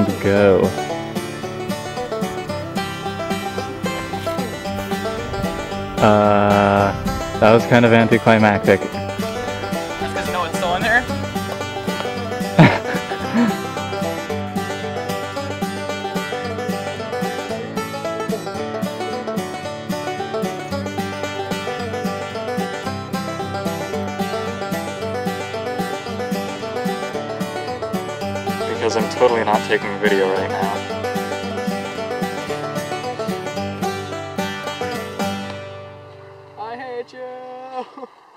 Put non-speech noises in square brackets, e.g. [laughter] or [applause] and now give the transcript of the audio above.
and go. Uh, that was kind of anticlimactic. That's because no one's still in there? because I'm totally not taking a video right now. I hate you! [laughs]